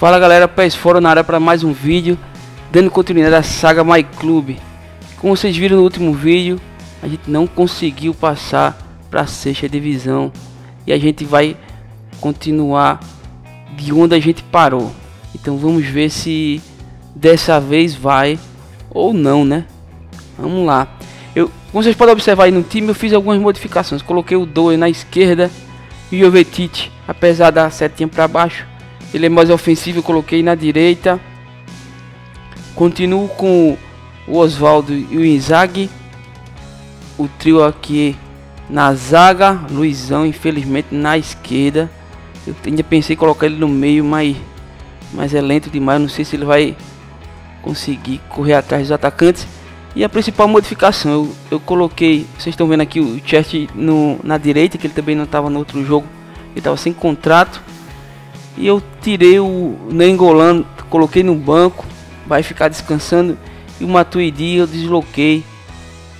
Fala galera, pés fora na área para mais um vídeo, dando continuidade à saga My Club. Como vocês viram no último vídeo, a gente não conseguiu passar para a sexta divisão e a gente vai continuar de onde a gente parou. Então vamos ver se dessa vez vai ou não, né? Vamos lá. Eu, como vocês podem observar aí no time, eu fiz algumas modificações. Coloquei o Doe na esquerda e o Jovetic, apesar da setinha para baixo, ele é mais ofensivo. Eu coloquei na direita. Continuo com o Oswaldo e o Inzaghi. O trio aqui na zaga, Luizão, infelizmente na esquerda. Eu ainda pensei em colocar ele no meio, mas, mas é lento demais. Não sei se ele vai conseguir correr atrás dos atacantes. E a principal modificação, eu, eu coloquei, vocês estão vendo aqui o Chest no, na direita, que ele também não estava no outro jogo, ele estava sem contrato. E eu tirei o Nengolan, coloquei no banco, vai ficar descansando. E o Matuidi eu desloquei,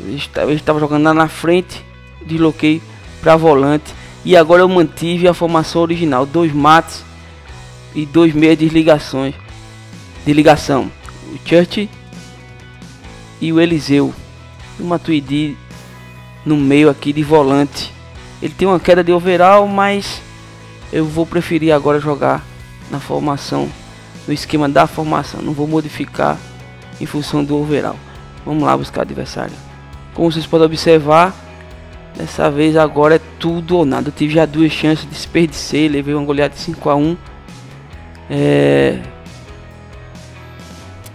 ele estava, estava jogando lá na frente, desloquei para volante. E agora eu mantive a formação original, dois mates e dois meias desligações de ligação. O Church e o Eliseu. O Matuidi no meio aqui de volante. Ele tem uma queda de overall, mas eu vou preferir agora jogar na formação, no esquema da formação. Não vou modificar em função do overall. Vamos lá buscar adversário. Como vocês podem observar, dessa vez agora é tudo ou nada. Eu tive já duas chances, desperdicei, levei uma goleada de 5 a 1 é...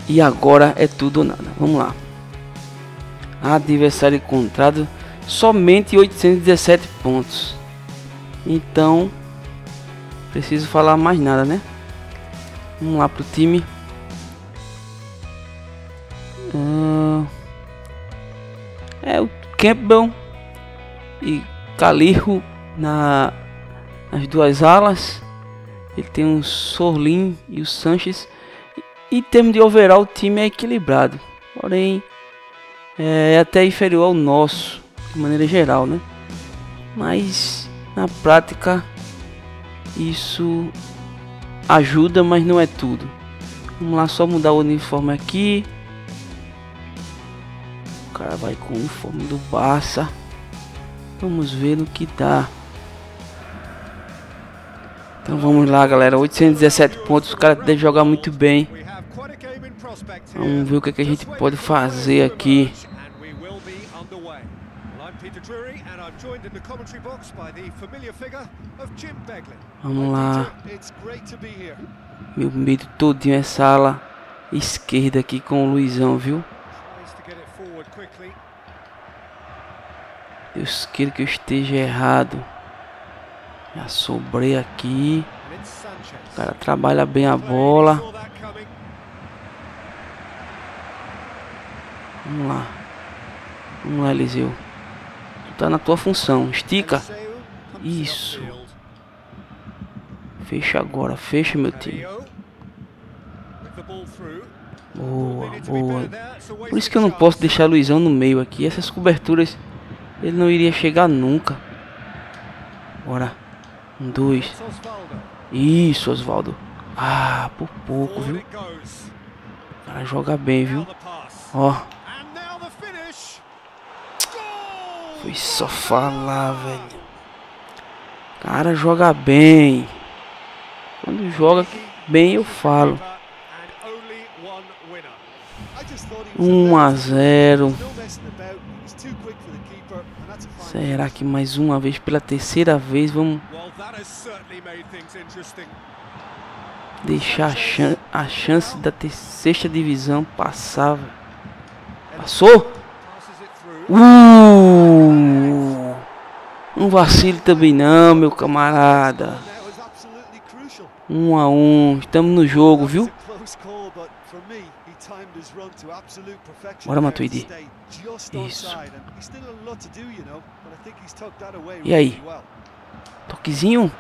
E agora é tudo ou nada. Vamos lá adversário encontrado somente 817 pontos. Então, preciso falar mais nada, né? Vamos lá pro time. Uh, é o Campbell e Calirro na nas duas alas. Ele tem o Sorlin e o Sanches. Em termos de overall, o time é equilibrado. Porém, é até inferior ao nosso, de maneira geral, né? Mas na prática isso ajuda, mas não é tudo. Vamos lá, só mudar o uniforme aqui. O cara vai com o uniforme do Barça. Vamos ver no que dá. Então vamos lá, galera. 817 pontos. O cara deve jogar muito bem. Vamos ver o que, é que a gente pode fazer aqui. Vamos lá. Meu medo todinho é sala esquerda aqui com o Luizão, viu? Deus queira que eu esteja errado. Já sobrei aqui. O cara trabalha bem a bola. Vamos lá. Vamos lá, Eliseu. Tá na tua função. Estica. Isso. Fecha agora. Fecha, meu time. Boa, boa. Por isso que eu não posso deixar Luizão no meio aqui. Essas coberturas ele não iria chegar nunca. Bora. Um, dois. Isso, Osvaldo. Ah, por pouco, viu? O cara joga bem, viu? Ó. Foi só falar, velho. Cara, joga bem. Quando joga bem, eu falo. 1 a 0. Será que mais uma vez, pela terceira vez, vamos deixar a, chan a chance da sexta divisão passar? Passou? Uh! Um vacilo também não, meu camarada. Um a um, estamos no jogo, viu? Bora, Matuidi. Isso. E aí? Toquezinho?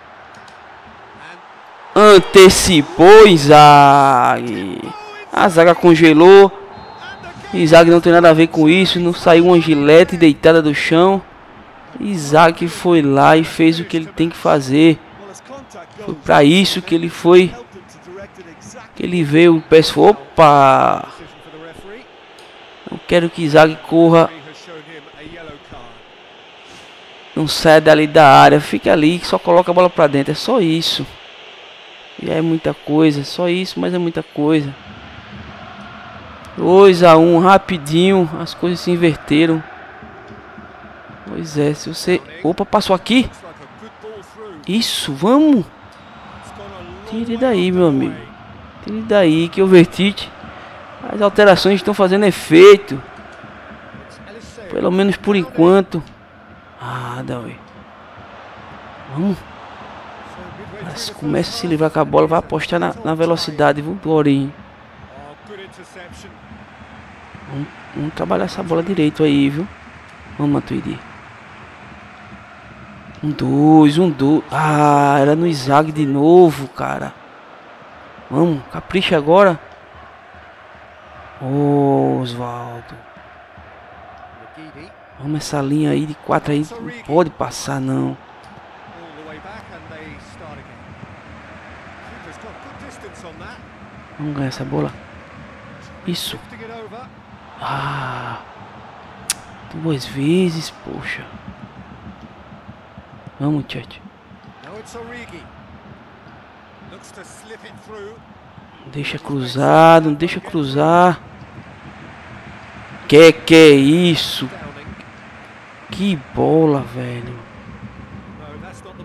Antecipou Isaac. A zaga congelou. Isaac não tem nada a ver com isso. Não saiu uma gilete deitada do chão. Isaac foi lá e fez o que ele tem que fazer. Foi para isso que ele foi Que ele veio, peço, opa! Não quero que Zag corra. Não saia dali da área, fica ali, só coloca a bola pra dentro, é só isso. E é muita coisa, só isso, mas é muita coisa. 2 a 1 um, rapidinho, as coisas se inverteram. Pois é, se você... Opa, passou aqui. Isso, vamos. Tire daí, meu amigo. Tire daí que o Vertite. As alterações estão fazendo efeito. Pelo menos por enquanto. Ah, Davi. Vamos. Mas começa a se livrar com a bola. Vai apostar na, na velocidade viu, do Orinho. Vamos, vamos, trabalhar essa bola direito aí, viu? Vamos, Matuidi. Um, dois, um, dois. Ah, era no Isaac de novo, cara. Vamos, capricha agora. Oh, Osvaldo. Vamos essa linha aí de quatro aí. Não pode passar, não. Vamos ganhar essa bola. Isso. Ah. Duas vezes, poxa. Vamos, Church. Deixa cruzar, não deixa cruzar. Que que é isso? Que bola, velho.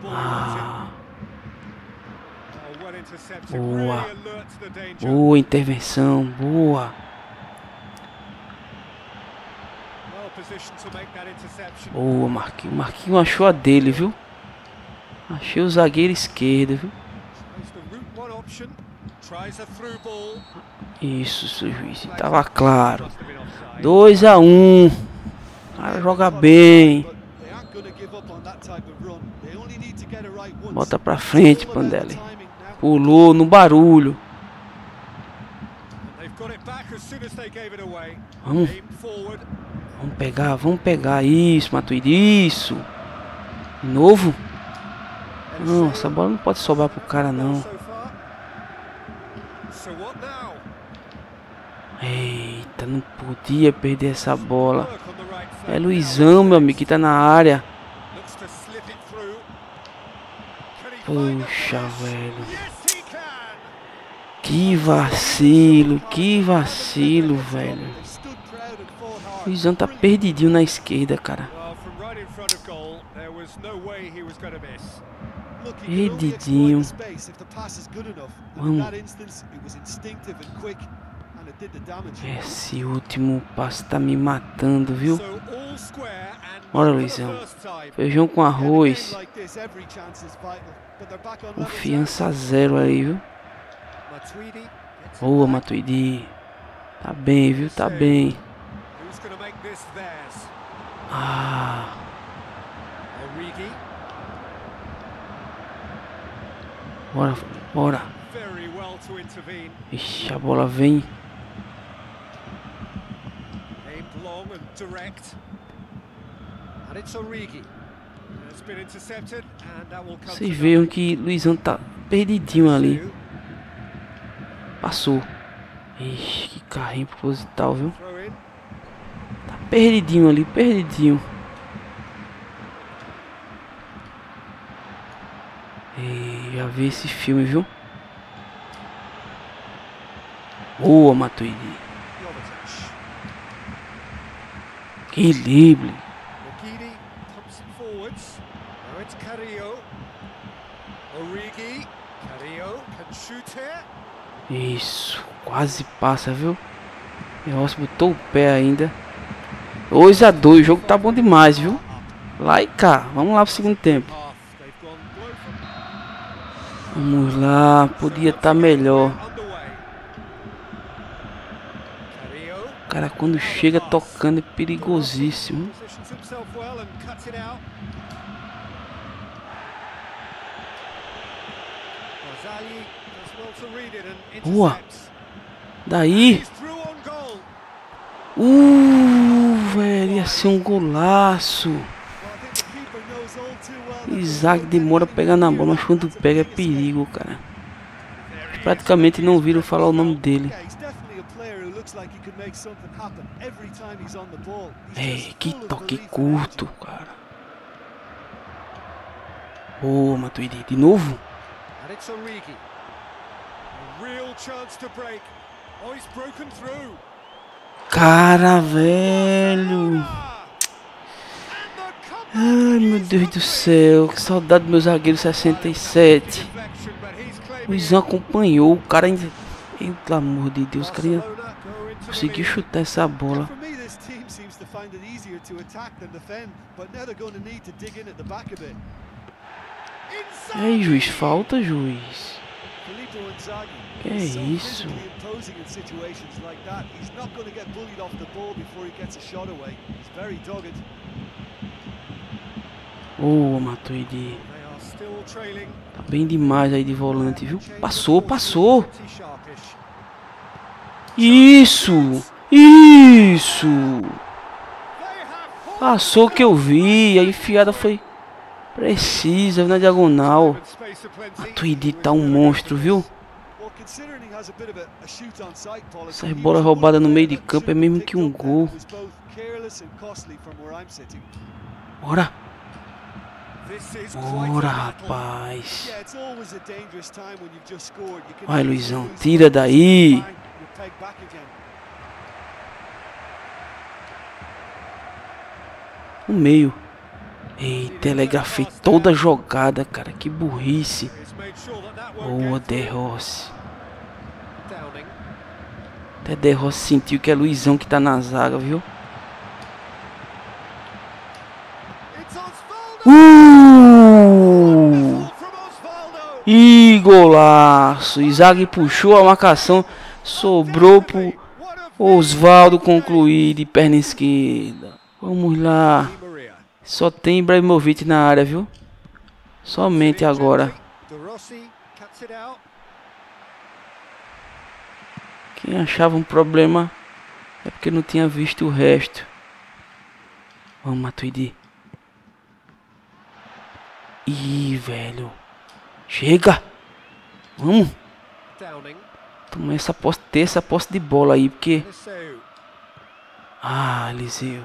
Ah. Boa. Boa intervenção, boa. Boa, Marquinhos. Marquinhos achou a dele, viu? Achei o zagueiro esquerdo, viu? Isso, seu juiz. Tava claro. 2 a 1 um. Cara joga bem. Bota pra frente, Pandelli. Pulou no barulho. Vamos. Vamos pegar, vamos pegar. Isso, Matuidi. Isso. De novo. Não, essa bola não pode sobrar pro cara, não. Eita, não podia perder essa bola. É Luizão, meu amigo, que tá na área. Puxa, velho. Que vacilo, que vacilo, velho. Luizão tá perdidinho na esquerda, cara. Perdidinho. Vamos. Esse último passo tá me matando, viu? Bora, Luizão. Feijão com arroz. Confiança zero aí, viu? Boa, Matuidi. Tá bem, viu? Tá bem. Ah. Bora, bora. Ixi, a bola vem. Vocês veem que Luizão tá perdidinho ali. Passou. Ixi, que carrinho proposital, viu? Tá perdidinho ali, perdidinho. E já vi esse filme, viu? Boa, Matuidi. Equilíbrio. Origi, Isso, quase passa, viu? Nossa, botou o pé ainda. 2 a 2 o jogo tá bom demais, viu? Lá e cá, vamos lá pro segundo tempo. Vamos lá, podia estar tá melhor. Cara, quando chega tocando é perigosíssimo. Boa. Daí. Uh, velho, ia ser um golaço. Isaac demora a pegar na bola, mas quando pega é perigo, cara. praticamente não viram falar o nome dele. Ei, que toque curto, cara. Oh, Matuidi, de novo? Cara, velho. Ai, meu Deus do céu. Que saudade do meu zagueiro 67. Luizão acompanhou. O cara ainda... Pelo amor de Deus, o cara ainda conseguiu chutar essa bola. E aí, juiz, falta, juiz. Que é isso? Ô, oh, Matuidi. Tá bem demais aí de volante, viu? Passou, passou. Isso! Isso! Passou que eu vi. A enfiada foi precisa na diagonal. Matuidi tá um monstro, viu? Essa bola roubada no meio de campo é mesmo que um gol. Bora! Ora, rapaz. Vai, Luizão, tira daí. O meio. Ei, telegrafei toda a jogada, cara. Que burrice. Boa, De Rossi. Até De Rossi sentiu que é Luizão que tá na zaga, viu? Uh! E golaço! Isaac puxou a marcação, sobrou pro Osvaldo concluir de perna esquerda. Vamos lá. Só tem Ibrahimovic na área, viu? Somente agora. Quem achava um problema é porque não tinha visto o resto. Vamos, Matuidi. Ih, velho. Chega. Vamos. Toma essa posse, ter essa posse de bola aí, porque... Ah, Eliseu.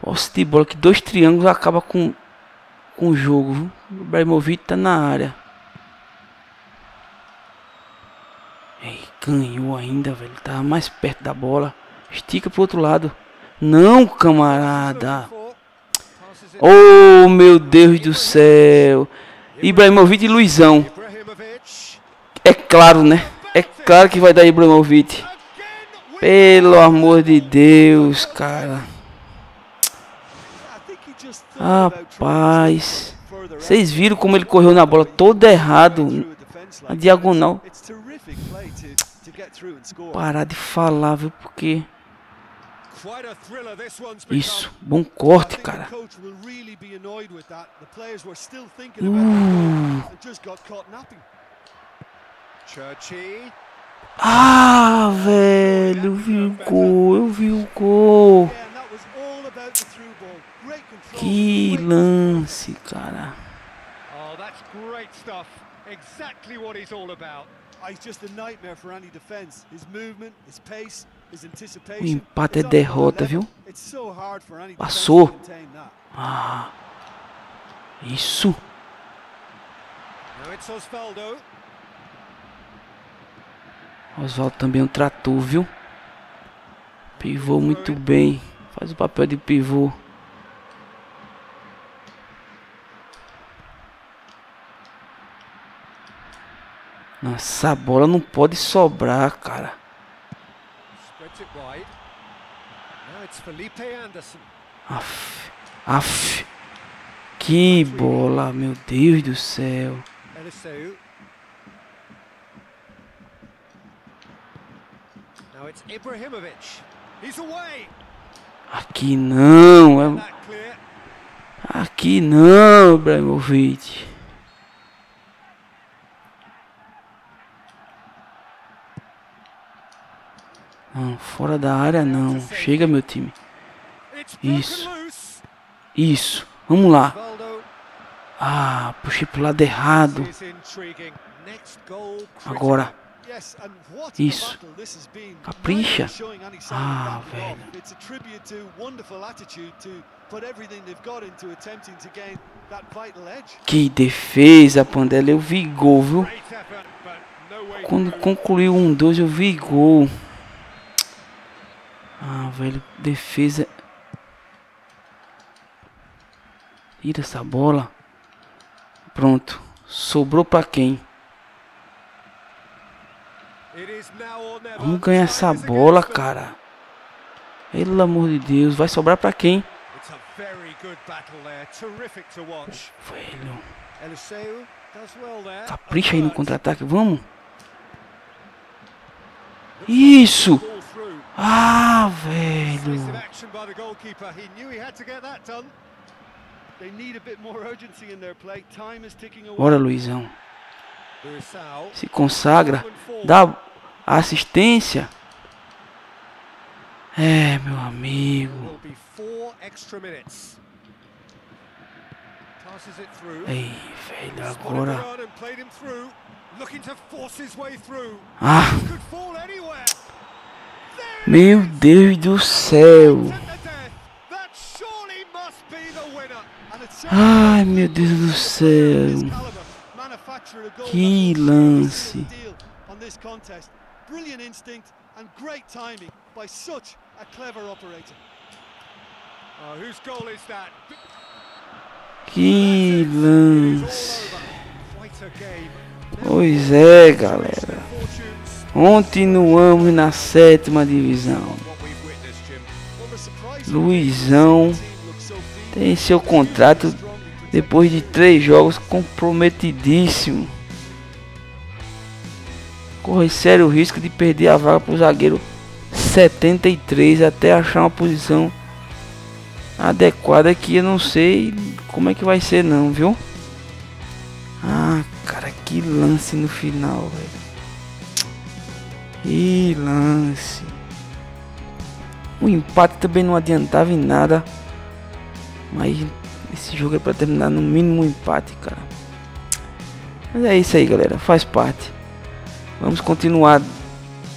Posse de bola, que dois triângulos acaba com, com o jogo. O Ibrahimovic tá na área. Ei, ganhou ainda, velho. Tava mais perto da bola. Estica pro outro lado. Não, camarada. Oh, meu Deus do céu. Ibrahimovic e Luizão. É claro, né? É claro que vai dar Ibrahimovic. Pelo amor de Deus, cara. Rapaz. Vocês viram como ele correu na bola todo errado. Na diagonal. Parar de falar, viu? Porque... Isso, bom corte, cara. Uh. Ah, velho, eu vi o gol, eu vi o gol. Que lance, cara. Oh, that's great stuff. Exactly what he's all about. He's just a nightmare for any defense. His movement, his pace, o empate é derrota, viu? Passou. Ah. Isso. Oswaldo também é um trator, viu? Pivô muito bem. Faz o papel de pivô. Nossa, a bola não pode sobrar, cara. Aff, aff. Que bola, meu Deus do céu. Aqui não. É Aqui não, Ibrahimovic. Não, fora da área não. Chega, meu time. Isso. Isso. Vamos lá. Ah, puxei pro lado errado. Agora. Isso. Capricha. Ah, velho. Que defesa, Pandela. Eu vi gol, viu? Quando concluiu um dois, eu vi gol. Ah, velho. Defesa. Tira essa bola. Pronto. Sobrou pra quem? Vamos ganhar essa bola, cara. Pelo amor de Deus. Vai sobrar pra quem? Velho. Capricha aí no contra-ataque. Vamos. Isso. Ah, velho. Bora, Luizão. Se consagra. Dá assistência. É, meu amigo. Ei, velho, agora. Ah! Meu Deus do céu! Ai, meu Deus do céu! Que lance! Brilliant instinct and great timing by such a clever operator. Oh, whose goal is that? Que lance. Pois é, galera. Continuamos na sétima divisão. Luizão tem seu contrato depois de três jogos comprometidíssimo. Corre sério risco de perder a vaga para o zagueiro 73 até achar uma posição adequada que eu não sei como é que vai ser não, viu? Ah, cara, que lance no final, velho. Que lance. O empate também não adiantava em nada. Mas esse jogo é para terminar no mínimo um empate, cara. Mas é isso aí, galera. Faz parte. Vamos continuar.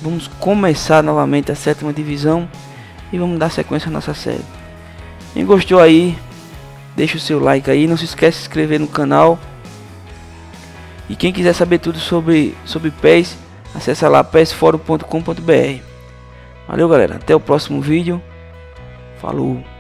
Vamos começar novamente a sétima divisão. E vamos dar sequência à nossa série. Quem gostou aí, deixa o seu like aí. Não se esquece de se inscrever no canal. E quem quiser saber tudo sobre, sobre PES, acessa lá pesforo.com.br. Valeu galera, até o próximo vídeo. Falou!